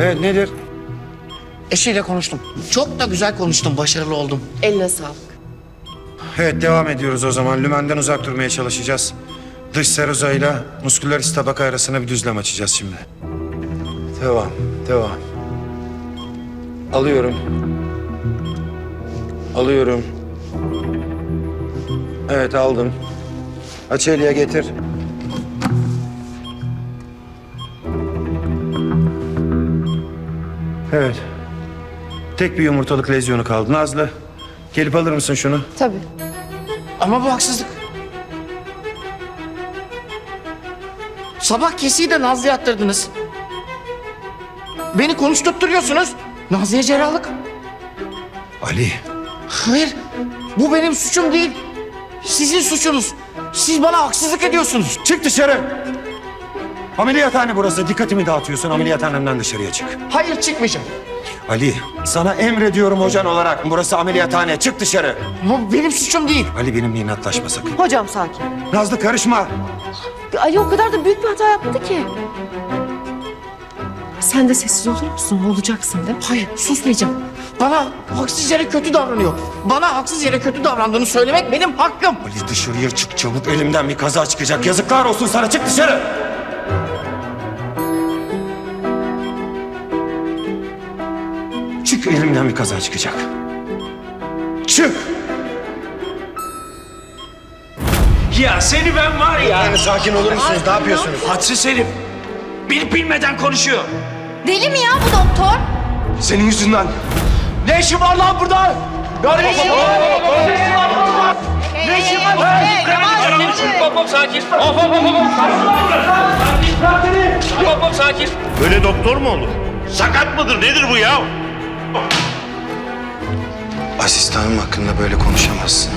Evet nedir? Eşiyle konuştum. Çok da güzel konuştum. Başarılı oldum. Eline sağlık. Evet devam ediyoruz o zaman. Lümenden uzak durmaya çalışacağız. Dış seroza ile musküler tabaka arasına bir düzlem açacağız şimdi. Devam, devam. Alıyorum. Alıyorum. Evet aldım. Aç eliye getir. Evet. Tek bir yumurtalık lezyonu kaldı. Nazlı, gelip alır mısın şunu? Tabii. Ama bu haksızlık. Sabah kesiyi de Nazlı'ya attırdınız. Beni konuşturtturuyorsunuz. Nazlı'ya cerrahlık. Ali, Hayır. Bu benim suçum değil. Sizin suçunuz. Siz bana haksızlık ediyorsunuz. çık dışarı. Ameliyathane burası. Dikkatimi dağıtıyorsun. Ameliyathanemden dışarıya çık. Hayır çıkmayacağım. Ali, sana emrediyorum hocan olarak. Burası ameliyathane. Çık dışarı. Bu benim suçum değil. Ali benimle inatlaşma sakın. Hocam sakin. Nazlı karışma. Ali o kadar da büyük bir hata yapmadı ki. Sen de sessiz olur musun? Olacaksın değil mi? Hayır susmayacağım. Bana haksız yere kötü davranıyor. Bana haksız yere kötü davrandığını söylemek benim hakkım. Ali dışarıya çık çabuk. Elimden bir kaza çıkacak. Yazıklar olsun sana. Çık dışarı. Çık elimden bir kaza çıkacak. Çık. Ya seni ben var ya. Yani sakin olur musunuz? Ne yapıyorsunuz? Hadsiz herif. Bilip bilmeden konuşuyor. Deli mi ya bu doktor? Senin yüzünden. Ne işin var lan burada? Ne işin var? Ne işin var? Hop hop sakin. Hop hop hop hop. Hop hop sakin. Böyle doktor mu olur? Sakat mıdır nedir bu ya? Asistanım hakkında böyle konuşamazsın.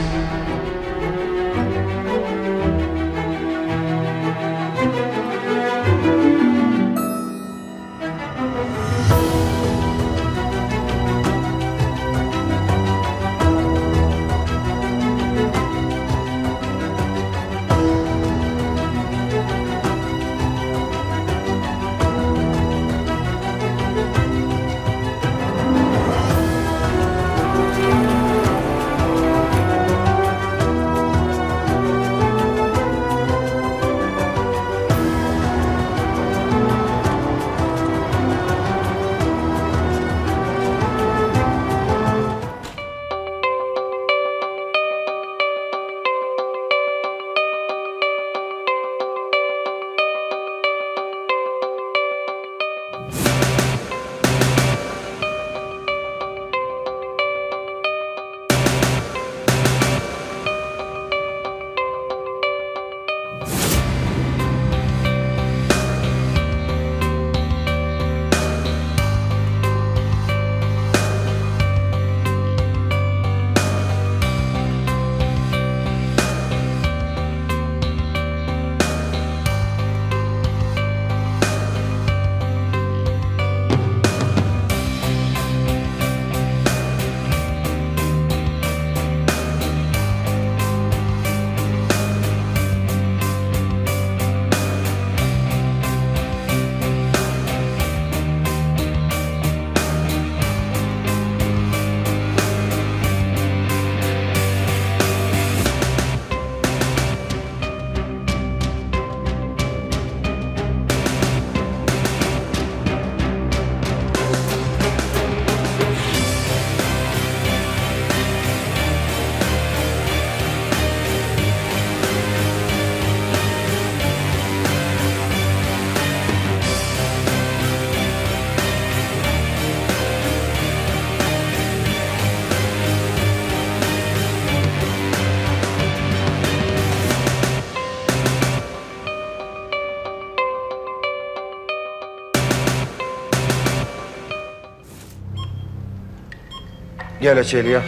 Gel Açeliya.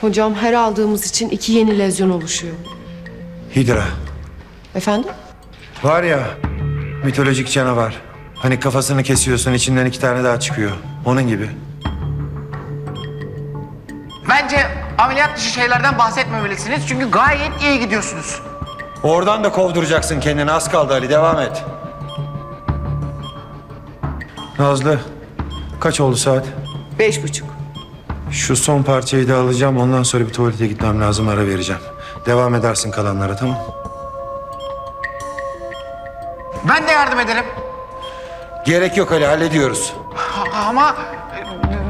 Hocam her aldığımız için iki yeni lezyon oluşuyor. Hidra. Efendim? Var ya mitolojik canavar. Hani kafasını kesiyorsun içinden iki tane daha çıkıyor. Onun gibi. Bence ameliyat dışı şeylerden bahsetmemelisiniz. Çünkü gayet iyi gidiyorsunuz. Oradan da kovduracaksın kendini. Az kaldı Ali. Devam et. Nazlı, kaç oldu saat? Beş buçuk. Şu son parçayı da alacağım. Ondan sonra bir tuvalete gitmem lazım. Ara vereceğim. Devam edersin kalanlara tamam Ben de yardım ederim. Gerek yok Ali hallediyoruz. Ama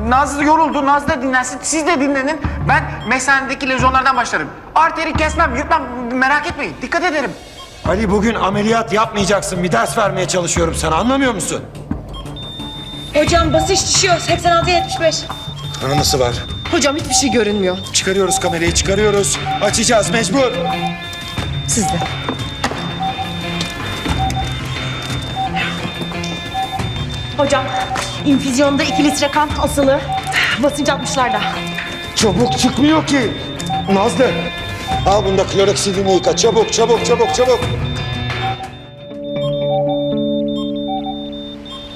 e, Nazlı yoruldu. Nazlı da dinlensin. Siz de dinlenin. Ben mesanedeki lezyonlardan başlarım. Arteri kesmem, yırtmam. Merak etmeyin. Dikkat ederim. Ali bugün ameliyat yapmayacaksın. Bir ders vermeye çalışıyorum sana. Anlamıyor musun? Hocam basınç düşüyor. 86-75. Kanaması var. Hocam hiçbir şey görünmüyor. Çıkarıyoruz kamerayı çıkarıyoruz. Açacağız mecbur. Sizde. Hocam infüzyonda 2 litre kan asılı. Basınç 60'larda. Çabuk çıkmıyor ki. Nazlı. Al bunda kloroksidini yıka. Çabuk çabuk çabuk çabuk.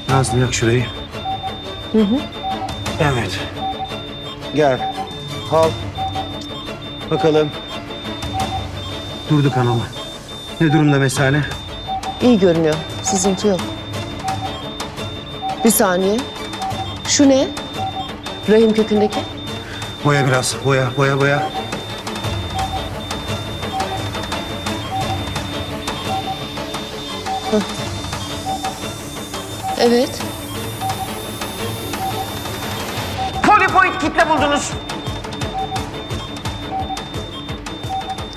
Nazlı yak şurayı. Hı hı. Evet. Gel. Al. Bakalım. Durdu kanama. Ne durumda mesane? İyi görünüyor. Sızıntı yok. Bir saniye. Şu ne? Rahim kökündeki. Boya biraz. Boya, boya, boya. Evet. Polipoid kitle buldunuz.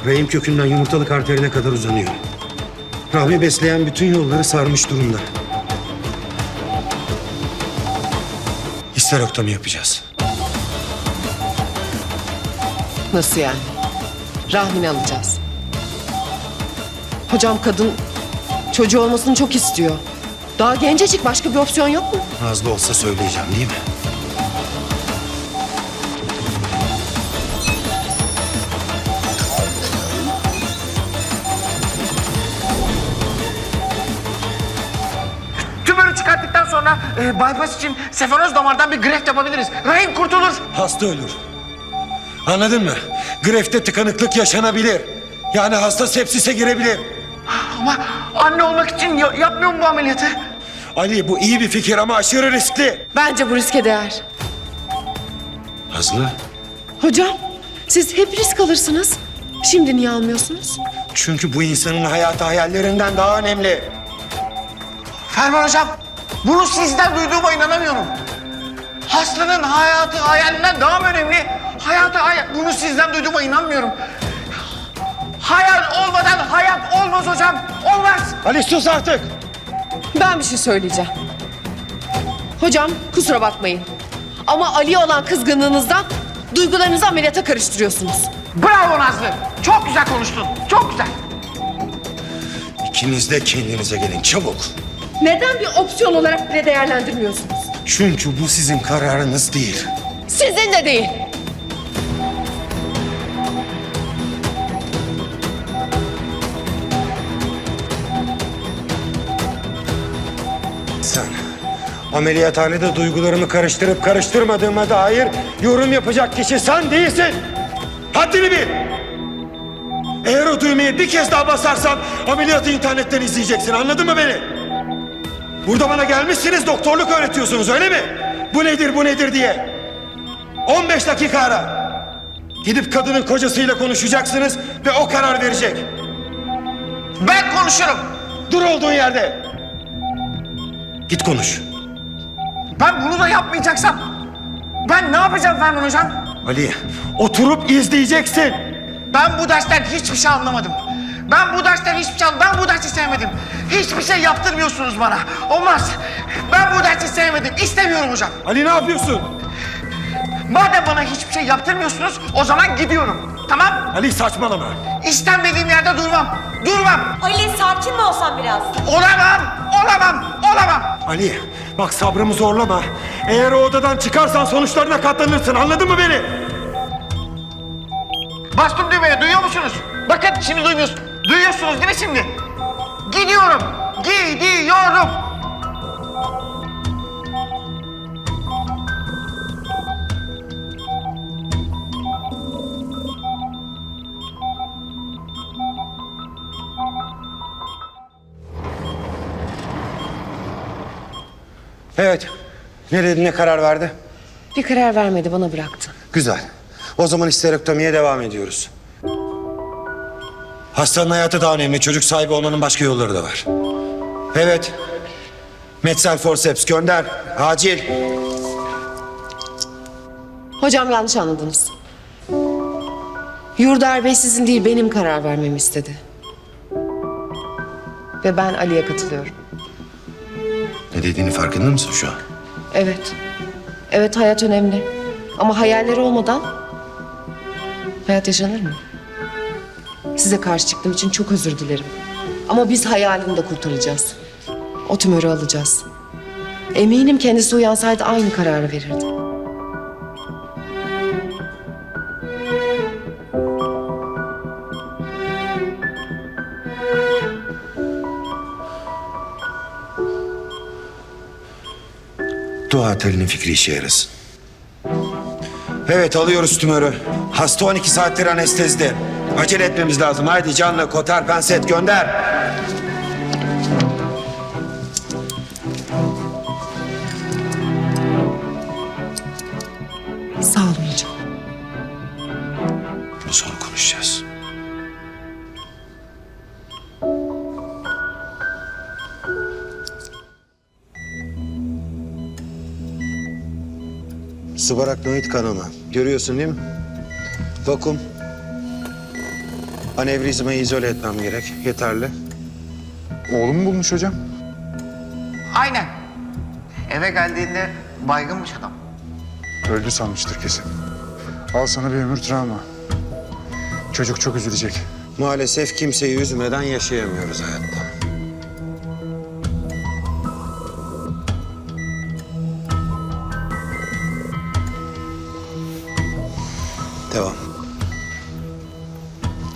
Rahim kökünden yumurtalık arterine kadar uzanıyor. Rahmi besleyen bütün yolları sarmış durumda. Histerektomi yapacağız. Nasıl yani? Rahmini alacağız. Hocam kadın çocuğu olmasını çok istiyor. Daha gencecik başka bir opsiyon yok mu? Nazlı olsa söyleyeceğim değil mi? Sonra e, bypass için sefenoz damardan bir greft yapabiliriz. Rahim kurtulur. Hasta ölür. Anladın mı? Grefte tıkanıklık yaşanabilir. Yani hasta sepsise girebilir. Ama anne olmak için ya- yapmıyor mu bu ameliyatı? Ali bu iyi bir fikir ama aşırı riskli. Bence bu riske değer. Nazlı? Hocam siz hep risk alırsınız. Şimdi niye almıyorsunuz? Çünkü bu insanın hayatı hayallerinden daha önemli. Ferman hocam, bunu sizden duyduğuma inanamıyorum. Hastanın hayatı hayalinden daha mı önemli? Hayatı hayal... Bunu sizden duyduğuma inanmıyorum. Hayal olmadan hayat olmaz hocam. Olmaz. Ali sus artık. Ben bir şey söyleyeceğim. Hocam kusura bakmayın. Ama Ali'ye olan kızgınlığınızdan duygularınızı ameliyata karıştırıyorsunuz. Bravo Nazlı. Çok güzel konuştun. Çok güzel. İkiniz de kendinize gelin çabuk. Neden bir opsiyon olarak bile değerlendirmiyorsunuz? Çünkü bu sizin kararınız değil. Sizin de değil. Sen ameliyathanede duygularımı karıştırıp karıştırmadığıma dair yorum yapacak kişi sen değilsin. Haddini bil. Eğer o düğmeye bir kez daha basarsan ameliyatı internetten izleyeceksin anladın mı beni? Burada bana gelmişsiniz doktorluk öğretiyorsunuz öyle mi? Bu nedir bu nedir diye. 15 dakika ara. Gidip kadının kocasıyla konuşacaksınız ve o karar verecek. Ben konuşurum. Dur olduğun yerde. Git konuş. Ben bunu da yapmayacaksam ben ne yapacağım Ferman hocam? Ali oturup izleyeceksin. Ben bu dersten hiçbir şey anlamadım. Ben bu dersten hiçbir şey. Ben bu dersi sevmedim. Hiçbir şey yaptırmıyorsunuz bana. Olmaz. Ben bu dersi sevmedim. İstemiyorum hocam. Ali ne yapıyorsun? Madem bana hiçbir şey yaptırmıyorsunuz o zaman gidiyorum. Tamam? Ali saçmalama. İstenmediğim yerde durmam. Durmam. Ali sakin mi olsan biraz? Olamam. Olamam. Olamam. Ali bak sabrımı zorlama. Eğer o odadan çıkarsan sonuçlarına katlanırsın anladın mı beni? Bastım düğmeye duyuyor musunuz? Bakın şimdi duymuyorsunuz. Duyuyorsunuz değil mi şimdi? Gidiyorum. Gidiyorum. Evet. Ne dedi ne karar verdi? Bir karar vermedi bana bıraktı. Güzel. O zaman histerektomiye devam ediyoruz. Hastanın hayatı daha önemli. Çocuk sahibi olmanın başka yolları da var. Evet. Metsel forceps gönder. Acil. Hocam yanlış anladınız. Yurdar Bey sizin değil benim karar vermemi istedi. Ve ben Ali'ye katılıyorum. Ne dediğini farkında mısın şu an? Evet. Evet hayat önemli. Ama hayalleri olmadan hayat yaşanır mı? Size karşı çıktığım için çok özür dilerim. Ama biz hayalini de kurtaracağız. O tümörü alacağız. Eminim kendisi uyansaydı aynı kararı verirdi. Dua et Ali'nin fikri işe yarasın. Evet alıyoruz tümörü. Hasta 12 saattir anestezide. Acele etmemiz lazım. Haydi canlı kotar penset gönder. Subaraknoid kanama. Görüyorsun değil mi? Vakum. Anevrizmayı izole etmem gerek. Yeterli. Oğlum bulmuş hocam. Aynen. Eve geldiğinde baygınmış adam. Öldü sanmıştır kesin. Al sana bir ömür travma. Çocuk çok üzülecek. Maalesef kimseyi üzmeden yaşayamıyoruz hayatta. Devam.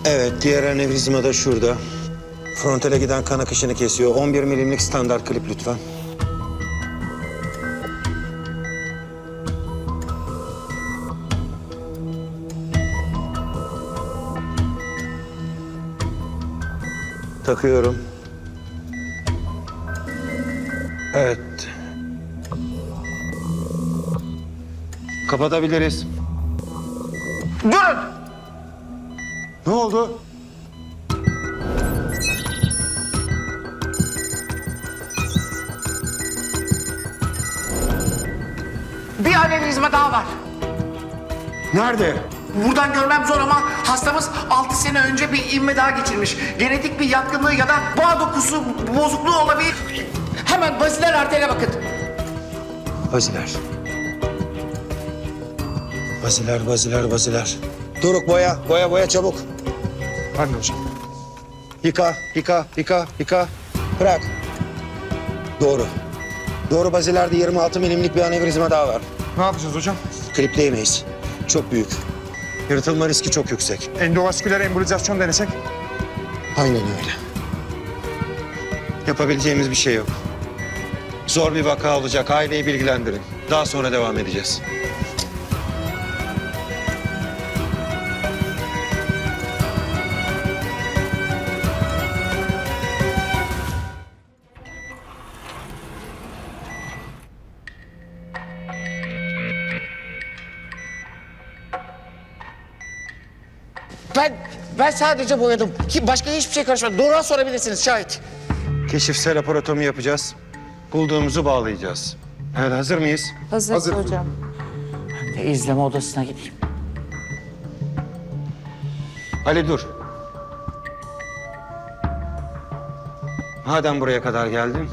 Evet, diğer anevrizma da şurada. Frontale giden kan akışını kesiyor. 11 milimlik standart klip lütfen. Takıyorum. Evet. Kapatabiliriz. Durun! Ne oldu? Bir anevrizma daha var. Nerede? Buradan görmem zor ama hastamız 6 sene önce bir inme daha geçirmiş. Genetik bir yatkınlığı ya da bağ dokusu bozukluğu olabilir. Hemen basiler arteriye bakın. Baziler. Baziler, baziler, baziler. Doruk boya, boya, boya çabuk. Hadi hocam. Yıka, yıka, yıka, yıka. Bırak. Doğru. Doğru bazilerde 26 milimlik bir anevrizma daha var. Ne yapacağız hocam? Klipleyemeyiz. Çok büyük. Yırtılma riski çok yüksek. Endovasküler embolizasyon denesek? Aynen öyle. Yapabileceğimiz bir şey yok. Zor bir vaka olacak. Aileyi bilgilendirin. Daha sonra devam edeceğiz. Ben ben sadece boyadım. Ki başka hiçbir şey karışmadı. Doğruğa sorabilirsiniz şahit. Keşifsel laparatomi yapacağız. Bulduğumuzu bağlayacağız. Evet hazır mıyız? Hazır, hocam. Ben de izleme odasına gideyim. Ali dur. Madem buraya kadar geldin,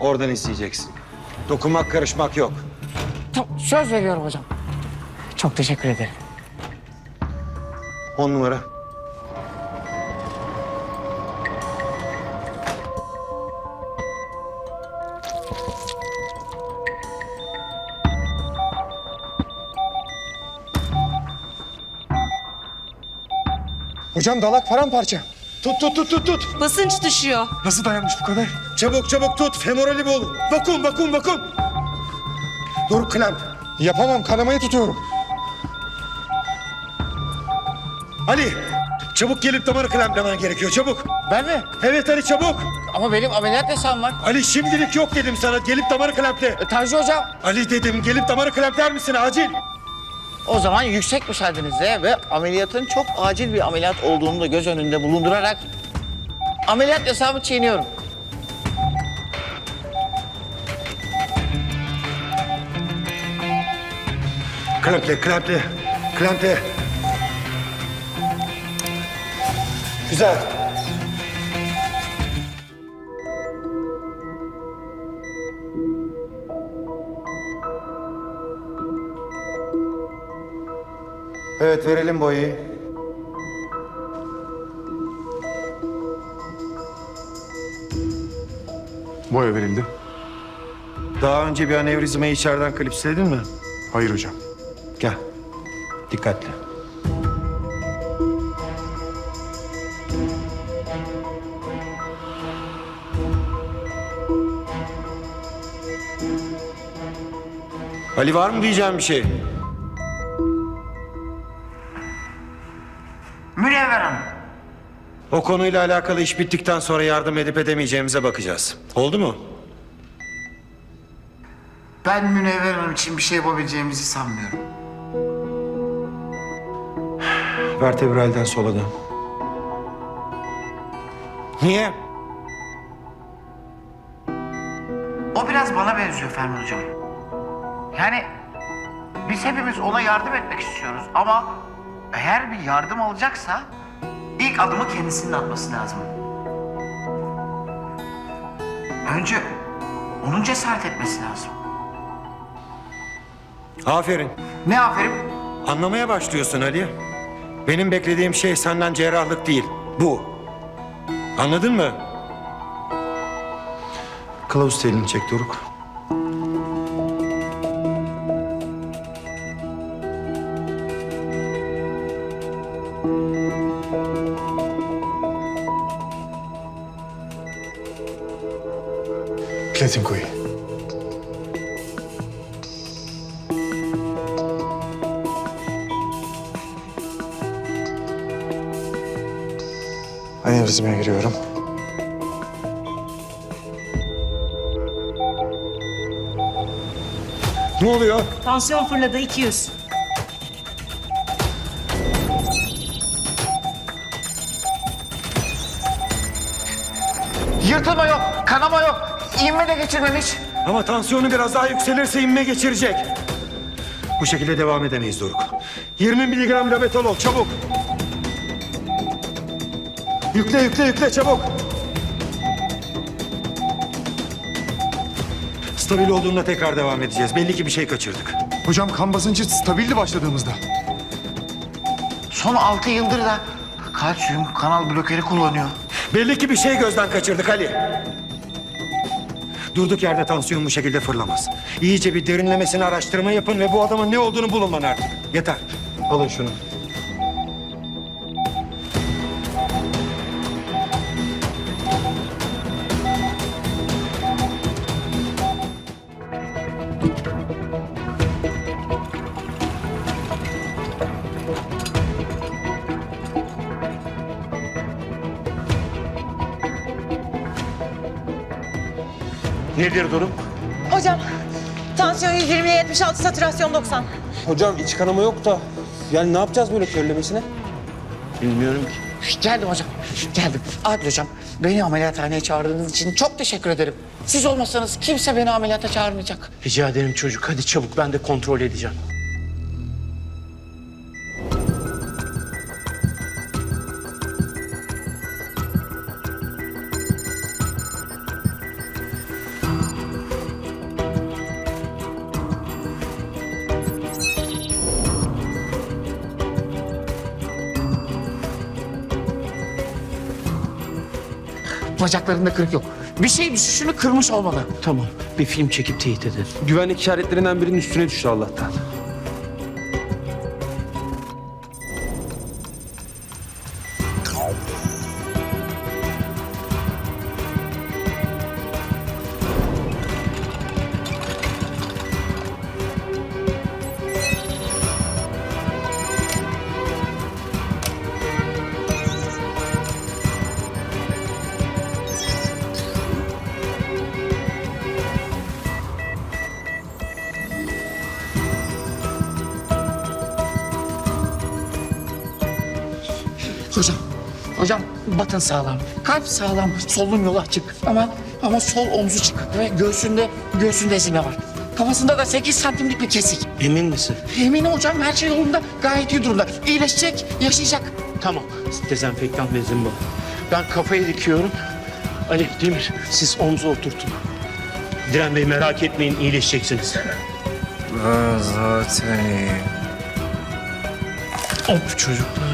oradan izleyeceksin. Dokunmak, karışmak yok. Tamam, söz veriyorum hocam. Çok teşekkür ederim. On numara. Hocam dalak paramparça. Tut, tut, tut, tut, tut. Basınç düşüyor. Nasıl dayanmış bu kadar? Çabuk, çabuk tut. Femorali bul. Vakum, vakum, vakum. Dur, klamp. Yapamam kanamayı tutuyorum. Ali, Çabuk gelip damarı klamplemen gerekiyor çabuk. Ben mi? Evet Ali çabuk. Ama benim ameliyat yasağım var. Ali şimdilik yok dedim sana gelip damarı klample. E, Tanju hocam. Ali dedim gelip damarı klampler misin acil? O zaman yüksek müsaadenizle ve ameliyatın çok acil bir ameliyat olduğunu da göz önünde bulundurarak ameliyat yasağımı çiğniyorum. Klample klample klample. Güzel. Evet verelim boyayı. Boya verildi. Daha önce bir anevrizmayı içeriden klipsledin mi? Hayır hocam. Gel. Dikkatli. Ali var mı diyeceğim bir şey? Münevver Hanım. O konuyla alakalı iş bittikten sonra yardım edip edemeyeceğimize bakacağız. Oldu mu? Ben Münevver Hanım için bir şey yapabileceğimizi sanmıyorum. Vertebralden sola dön. Niye? O biraz bana benziyor Ferman Hocam. Yani biz hepimiz ona yardım etmek istiyoruz ama eğer bir yardım alacaksa ilk adımı kendisinin atması lazım. Önce onun cesaret etmesi lazım. Aferin. Ne aferin? Anlamaya başlıyorsun Ali. Benim beklediğim şey senden cerrahlık değil. Bu. Anladın mı? Kılavuz telini çek Doruk. Platin koy. Anevrizmaya giriyorum. Ne oluyor? Tansiyon fırladı 200. Yırtılma yok, kanama yok, inme de geçirmemiş. Ama tansiyonu biraz daha yükselirse inme geçirecek. Bu şekilde devam edemeyiz Doruk. 20 miligram labetalol çabuk. Yükle yükle yükle çabuk. Stabil olduğunda tekrar devam edeceğiz. Belli ki bir şey kaçırdık. Hocam kan basıncı stabildi başladığımızda. Son altı yıldır da kalsiyum kanal blokeri kullanıyor. Belli ki bir şey gözden kaçırdık Ali. Durduk yerde tansiyon bu şekilde fırlamaz. İyice bir derinlemesine araştırma yapın ve bu adamın ne olduğunu bulun bana artık. Yeter. Alın şunu. Nedir durum? Hocam tansiyon 120 ile 76 satürasyon 90. Hocam iç kanama yok da. Yani ne yapacağız böyle körlemesine? Bilmiyorum ki. Geldim hocam, geldim. Adil hocam, beni ameliyathaneye çağırdığınız için çok teşekkür ederim. Siz olmasanız kimse beni ameliyata çağırmayacak. Rica ederim çocuk. Hadi çabuk ben de kontrol edeceğim. Bacaklarında kırık yok. Bir şey düşüşünü kırmış olmalı. Tamam. Bir film çekip teyit edelim. Güvenlik işaretlerinden birinin üstüne düştü Allah'tan. Batın sağlam. Kalp sağlam, solunum yolu açık. Ama ama sol omzu çık ve göğsünde göğsünde ezilme var. Kafasında da 8 santimlik bir kesik. Emin misin? Eminim hocam her şey yolunda. Gayet iyi durumda. İyileşecek, yaşayacak. Tamam. Dezenfektan bezim bu. Ben kafayı dikiyorum. Ali, Demir siz omzu oturtun. Diren Bey merak etmeyin iyileşeceksiniz. zaten iyi. Of çocuklar.